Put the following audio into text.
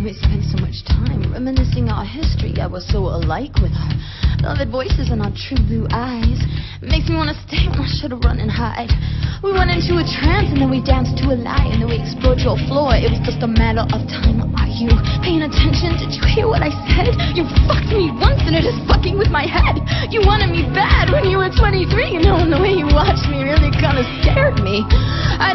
we spent so much time reminiscing our history. I was so alike with our beloved voices and our true blue eyes. It makes me want to stay when I should have run and hide. We went into a trance and then we danced to a lie and then we explored your floor. It was just a matter of time. Are you paying attention? Did you hear what I said? You fucked me once and it is fucking with my head. You wanted me bad when you were 23, you know, and the way you watched me really kind of scared me. I